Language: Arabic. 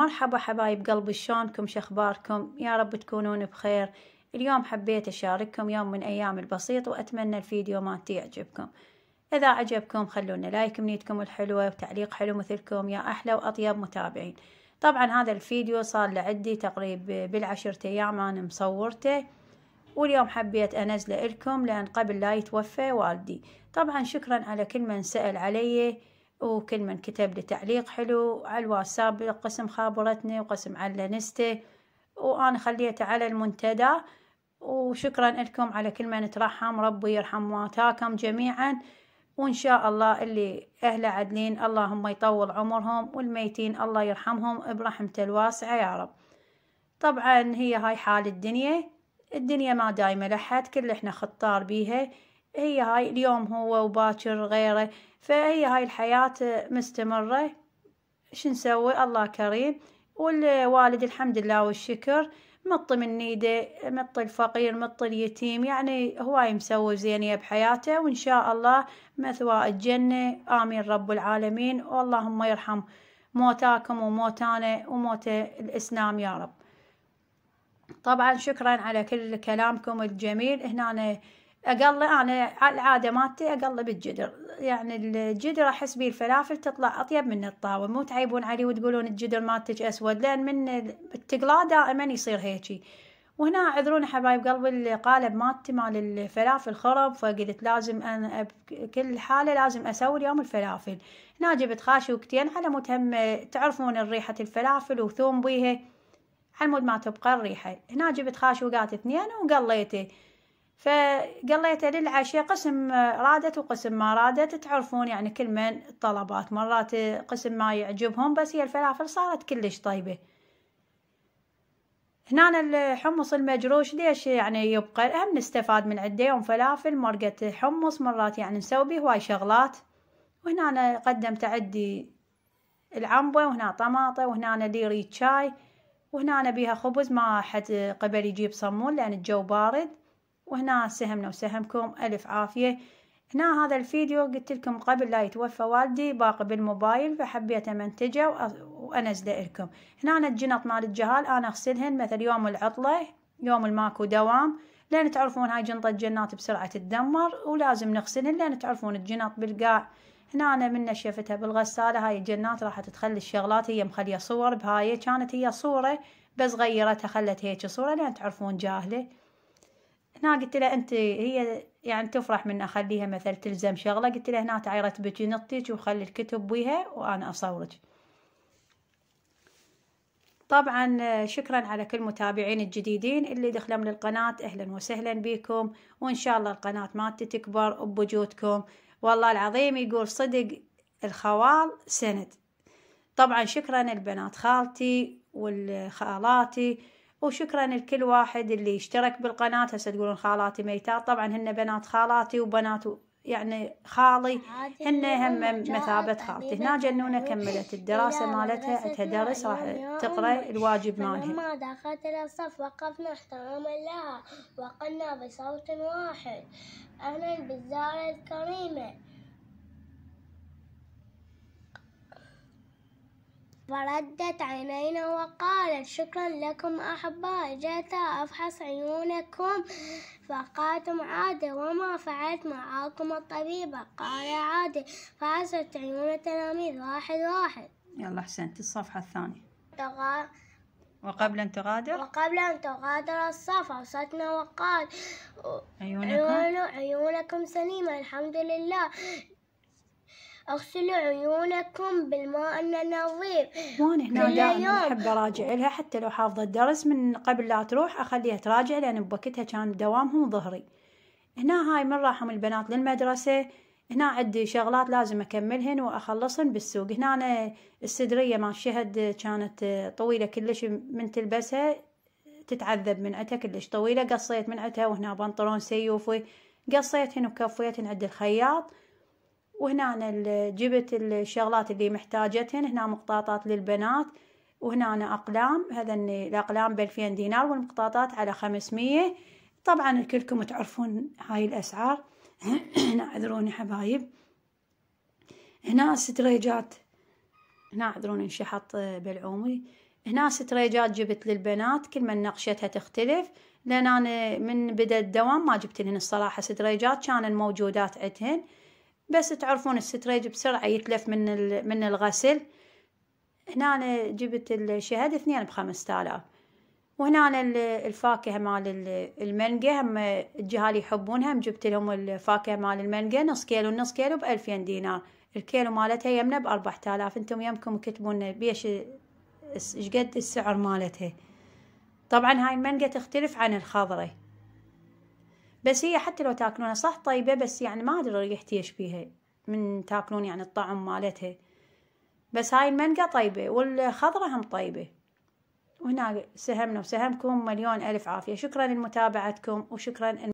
مرحبا حبايب قلبي شلونكم؟ شخباركم يا رب تكونون بخير. اليوم حبيت أشارككم يوم من أيام البسيط وأتمنى الفيديو مالتي يعجبكم إذا عجبكم خلونا لايك منيتكم الحلوة وتعليق حلو مثلكم يا أحلى وأطيب متابعين. طبعا هذا الفيديو صار لعدي تقريب بالعشرة أيام أنا مصورته واليوم حبيت أنزله لكم لأن قبل لا يتوفى والدي. طبعا شكرا على كل من سأل علي. وكل من كتب لي تعليق حلو على الواتساب قسم خابرتني وقسم على نستي وأنا خليته على المنتدى. وشكرا لكم على كل من ترحم ربي يرحم موتاكم جميعا. وإن شاء الله اللي أهله عدلين اللهم يطول عمرهم والميتين الله يرحمهم برحمته الواسعة يا رب. طبعا هي هاي حال الدنيا. الدنيا ما دايمة لحد كل إحنا خطار بيها. هي هاي اليوم هو وباكر غيره فهي هاي الحياة مستمرة. شو نسوي؟ الله كريم. والوالد الحمد لله والشكر مط من نيده مط الفقير مط اليتيم يعني هواي مسوي زينية بحياته وإن شاء الله مثوى الجنة. آمين رب العالمين. واللهم يرحم موتاكم وموتانا وموت الإسلام يا رب. طبعا شكرا على كل كلامكم الجميل. هنا أقل أنا العادة مالتي أقل بالجدر. يعني الجدر أحس بيه الفلافل تطلع أطيب من الطاوه مو تعيبون علي وتقولون الجدر مالتك أسود لأن من التقلاة دائما يصير هيجي. وهنا أعذروني حبايب قلبي القالب مالتي مال الفلافل خرب فقلت لازم أنا بكل حالة لازم أسوي اليوم الفلافل. هنا جبت خاشي وكتين على متهم تعرفون ريحه الفلافل وثوم بيها؟ على مود ما تبقى الريحة. هنا جبت خاشوقات اثنين وقليته. فقليته للعشاء قسم رادت وقسم ما رادت تعرفون يعني كل من الطلبات. مرات قسم ما يعجبهم بس هي الفلافل صارت كلش طيبة. هنا الحمص المجروش ليش يعني يبقى هم نستفاد من عدة يوم فلافل مرقة حمص مرات يعني نسوي به هواي شغلات. وهنا أنا قدمت عندي العنبة وهنا طماطة وهنا أنا لي ريد شاي وهنا أنا بيها خبز ما حد قبل يجيب صمون لأن الجو بارد. وهنا سهمنا وسهمكم ألف عافية. هنا هذا الفيديو قلت لكم قبل لا يتوفى والدي باقي بالموبايل فحبيت أمنتجه وأنزله لكم. هنا الجنط مال الجهال أنا أغسلهن مثل يوم العطلة يوم الماكو دوام. لأن تعرفون هاي جنطة البنات بسرعة تدمر ولازم نغسلهن لأن تعرفون الجنط بالقاع. هنا أنا من نشفتها بالغسالة هاي الجنات راح تخلي الشغلات هي مخلية صور بهاي كانت هي صورة بس غيرتها خلت هيك صورة لأن تعرفون جاهلة. هنا قلت له أنت هي يعني تفرح من أخليها مثل تلزم شغلة. قلت له هنا تعي رتبك نطيك وخلي الكتب بيها وأنا أصورك. طبعا شكرا على كل متابعين الجديدين اللي دخلوا للقناة. أهلا وسهلا بكم وإن شاء الله القناة مالتي تكبر بوجودكم. والله العظيم يقول صدق الخوال سند. طبعا شكرا البنات خالتي والخالاتي. وشكرا لكل واحد اللي اشترك بالقناة. هسه تقولون خالاتي ميتات طبعا هن بنات خالاتي وبنات يعني خالي. هن هم مثابة خالتي. هنا جنونة كملت الدراسة مالتها. عندها درس راح تقرأ الواجب مالها. لما دخلت الصف وقفنا احتراما لها. وقلنا بصوت واحد. أهلا بالزارة الكريمة. فردت عينينا وقالت شكرا لكم أحبائي جئت أفحص عيونكم فقالتم عادي وما فعلت معاكم الطبيبة قال عادي فحصت عيون التلاميذ واحد واحد. يلا أحسنت الصفحة الثانية. تغا... وقبل أن تغادر؟ وقبل أن تغادر الصف أوصتنا وقال عيونكم؟ عيون عيونكم سليمة الحمد لله. أغسلوا عيونكم بالماء النظيف. وأنا هنا دائما. احب أراجع لها حتى لو حافظة الدرس من قبل لا تروح أخليها تراجع لأن بوقتها كان دوامهم ظهري. هنا هاي من راحوا البنات للمدرسة. هنا عندي شغلات لازم أكملهن واخلصهن بالسوق. هنا أنا السدرية مال شهد كانت طويلة كلش من تلبسها تتعذب من عتها كلش طويلة. قصيت من عتها وهنا بنطلون سيوفي. قصيتهن وكفيتهن عند الخياط. وهنا أنا جبت الشغلات اللي محتاجتهن هنا مقطاطات للبنات وهنا أنا أقلام هذا الأقلام بألفين دينار والمقطاطات على خمسمية. طبعا كلكم تعرفون هاي الأسعار. هنا أعذروني حبايب. هنا ستريجات. هنا اعذروني انشحط بلعومي هنا ستريجات جبت للبنات كل من نقشتها تختلف. لأن أنا من بدأ الدوام ما جبت لهن الصراحة ستريجات كانن موجودات عندهن. بس تعرفون الستريج بسرعة يتلف من من الغسل. هنا أنا جبت الشهد اثنين بخمسة آلاف. وهنا الفاكهة مال المانجا هم الجهال يحبونها. جبت لهم الفاكهة مال المانجا نص كيلو نص كيلو بألفين دينار. الكيلو مالتها يمنا بأربعة آلاف. أنتم يمكم تكتبون بيش إيش قد السعر مالتها. طبعا هاي المانجا تختلف عن الخضرة. بس هي حتى لو تاكلونها صح طيبة بس يعني ما أدري ريحتي إيش بيها من تاكلون يعني الطعم مالتها. بس هاي المانجا طيبة والخضرة هم طيبة. وهنا سهمنا وسهمكم مليون ألف عافية. شكرا لمتابعتكم وشكرا